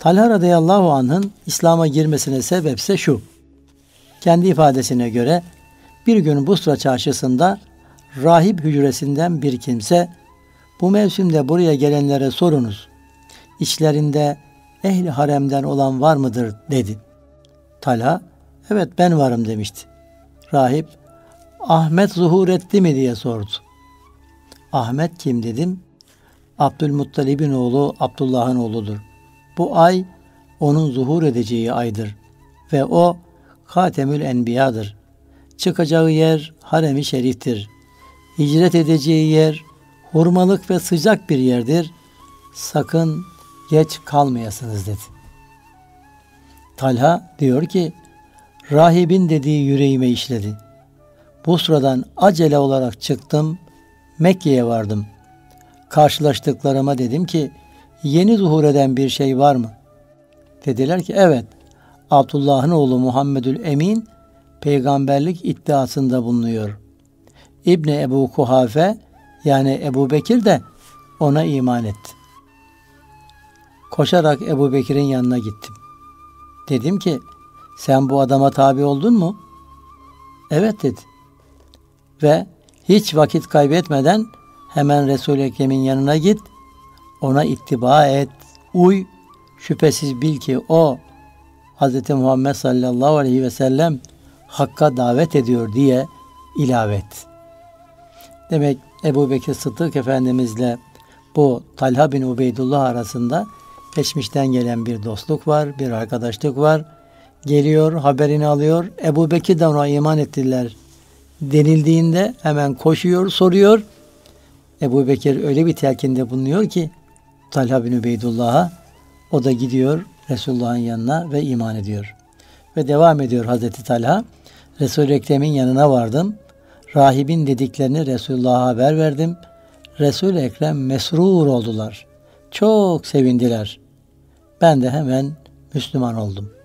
Talha radıyallahu anh'ın İslam'a girmesine sebepse şu. Kendi ifadesine göre bir gün Busra çarşısında rahip hücresinden bir kimse bu mevsimde buraya gelenlere sorunuz. İçlerinde ehli haremden olan var mıdır dedi. Talha evet ben varım demişti. Rahip Ahmet zuhur etti mi diye sordu. Ahmet kim dedim. Abdülmuttalib'in oğlu Abdullah'ın oğludur. Bu ay onun zuhur edeceği aydır ve o Hatemül Enbiya'dır. Çıkacağı yer harem-i şeriftir. Hicret edeceği yer hurmalık ve sıcak bir yerdir. Sakın geç kalmayasınız dedi. Talha diyor ki, rahibin dediği yüreğime işledi. Bu sıradan acele olarak çıktım, Mekke'ye vardım. Karşılaştıklarıma dedim ki, yeni zuhur eden bir şey var mı? Dediler ki, evet, Abdullah'ın oğlu Muhammedül Emin, peygamberlik iddiasında bulunuyor. İbni Ebu Kuhafe, yani Ebu Bekir de ona iman etti. Koşarak Ebu Bekir'in yanına gittim. Dedim ki sen bu adama tabi oldun mu? Evet dedi. Ve hiç vakit kaybetmeden hemen Resul-i Ekrem'in yanına git. Ona ittiba et, uy. Şüphesiz bil ki o Hz. Muhammed sallallahu aleyhi ve sellem Hakk'a davet ediyor diye ilave et. Demek Ebu Bekir Sıddık Efendimizle bu Talha bin Ubeydullah arasında geçmişten gelen bir dostluk var, bir arkadaşlık var. Geliyor, haberini alıyor. Ebu Bekir de ona iman ettiler denildiğinde hemen koşuyor, soruyor. Ebu Bekir öyle bir telkinde bulunuyor ki Talha bin Ubeydullah'a o da gidiyor Resulullah'ın yanına ve iman ediyor. Ve devam ediyor Hazreti Talha. Resul-i Ekrem'in yanına vardım. Rahibin dediklerini Resulullah'a haber verdim. Resul-i Ekrem mesrur oldular. Çok sevindiler. Ben de hemen Müslüman oldum.''